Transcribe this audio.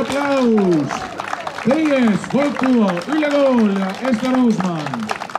aplaus, aplaus! Teies, Volkuo, Ülle Kool ja Ester Uusmann.